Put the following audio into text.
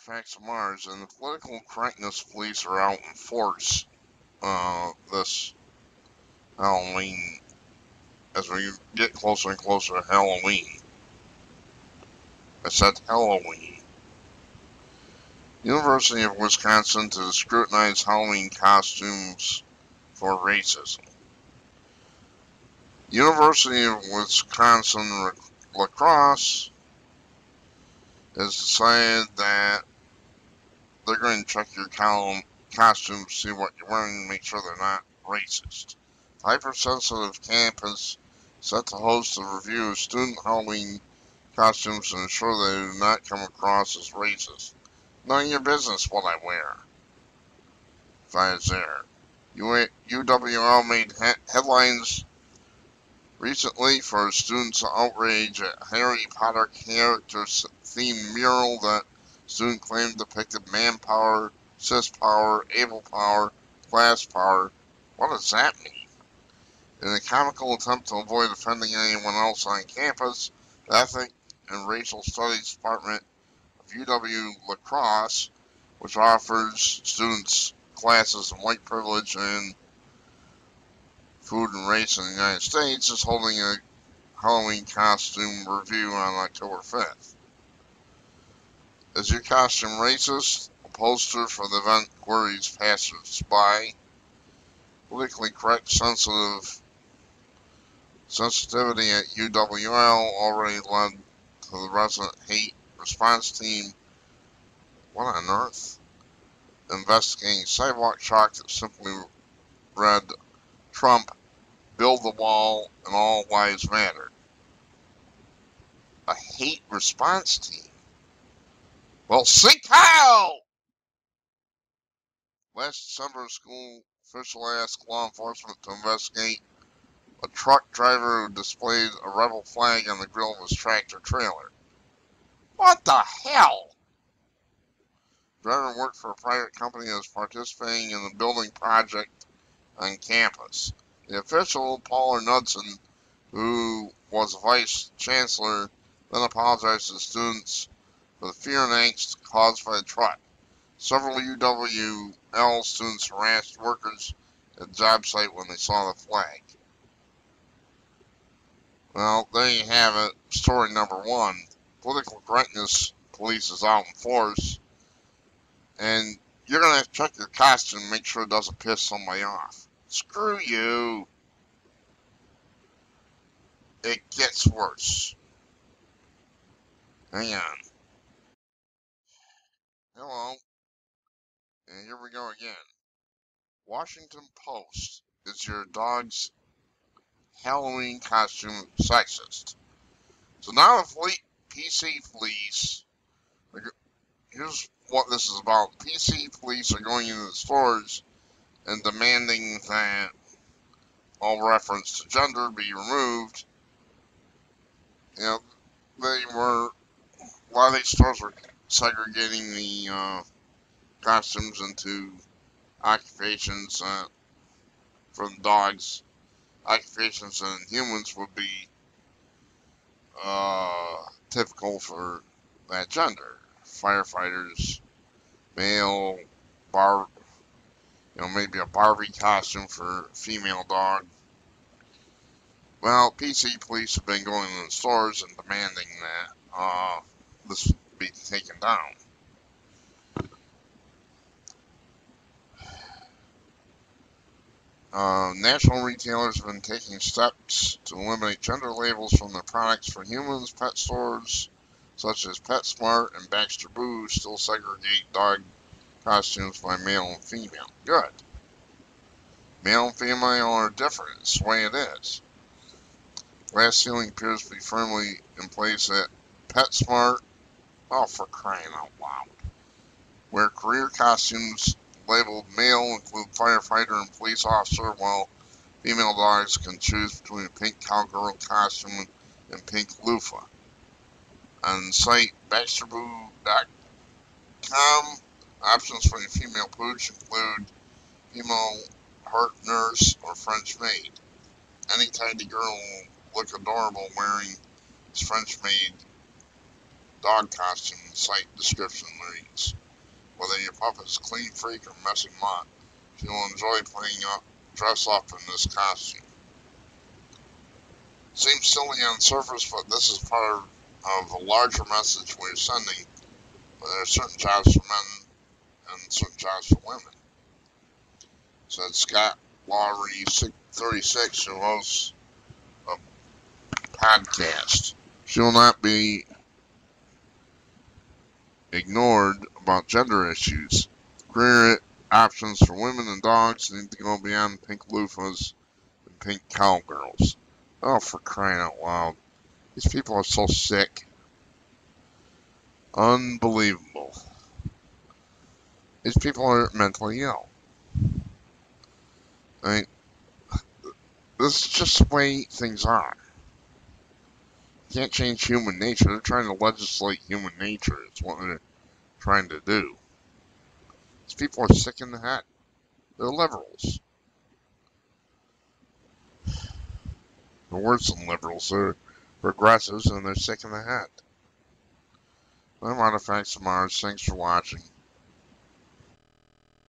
artifacts of Mars, and the political correctness police are out in force uh, this Halloween as we get closer and closer to Halloween. I said Halloween. University of Wisconsin to scrutinize Halloween costumes for racism. University of Wisconsin La Crosse has decided that they're going to check your column, costumes, see what you're wearing, make sure they're not racist. Hypersensitive campus set to host a review of student Halloween costumes to ensure they do not come across as racist. None of your business what I wear. Was there. UWL made headlines recently for students' outrage at Harry Potter character themed mural that student claimed depicted manpower, cis power, able power, class power. What does that mean? In a comical attempt to avoid offending anyone else on campus, the Ethnic and Racial Studies Department of UW La Crosse, which offers students classes in white privilege and food and race in the United States, is holding a Halloween costume review on October 5th. Is your costume racist? A poster for the event queries passers-by. Politically correct, sensitive sensitivity at UWL already led to the resident hate response team. What on earth? Investigating sidewalk chalk that simply read Trump, build the wall, and all lives matter. A hate response team. Well, seek how! Last December, school official asked law enforcement to investigate a truck driver who displayed a rebel flag on the grill of his tractor trailer. What the hell? The driver worked for a private company that was participating in the building project on campus. The official, Paul Knudsen, who was vice chancellor, then apologized to the students for the fear and angst caused by the truck. Several UWL students harassed workers at the job site when they saw the flag. Well, there you have it. Story number one. Political correctness police is out in force. And you're going to have to check your costume and make sure it doesn't piss somebody off. Screw you. It gets worse. Hang on. Hello. And here we go again. Washington Post is your dog's Halloween costume sexist. So now the PC police, here's what this is about. PC police are going into the stores and demanding that all reference to gender be removed. You know, they were, a lot of these stores were segregating the uh, costumes into occupations uh, from dogs. Occupations and humans would be uh, typical for that gender. Firefighters, male, bar, you know, maybe a Barbie costume for female dog. Well, PC police have been going to the stores and demanding that uh, this be taken down. Uh, national retailers have been taking steps to eliminate gender labels from their products for humans. Pet stores such as PetSmart and Baxter Boo still segregate dog costumes by male and female. Good. Male and female are different. It's the way it is. Glass ceiling appears to be firmly in place at PetSmart Oh, for crying out loud. Wear career costumes labeled male include firefighter and police officer, while female dogs can choose between a pink cowgirl costume and pink loofah. On site baxterboo.com, options for your female pooch include female heart nurse or French maid. Any tidy girl will look adorable wearing this French maid dog costume the site description reads. Whether your pup is clean freak or messy mutt, she will enjoy playing up, dress up in this costume. Seems silly on surface, but this is part of a larger message we're sending. But there are certain jobs for men and certain jobs for women. Said Scott Lowry, 36, who hosts a podcast. She will not be ignored about gender issues. Career options for women and dogs need to go beyond pink loofahs and pink cowgirls. Oh, for crying out loud. These people are so sick. Unbelievable. These people are mentally ill. I mean, this is just the way things are. Can't change human nature. They're trying to legislate human nature. It's what they're trying to do. These people are sick in the head. They're liberals. They're worse than liberals. They're progressives and they're sick in the head. I'm Artifacts of Mars. Thanks for watching.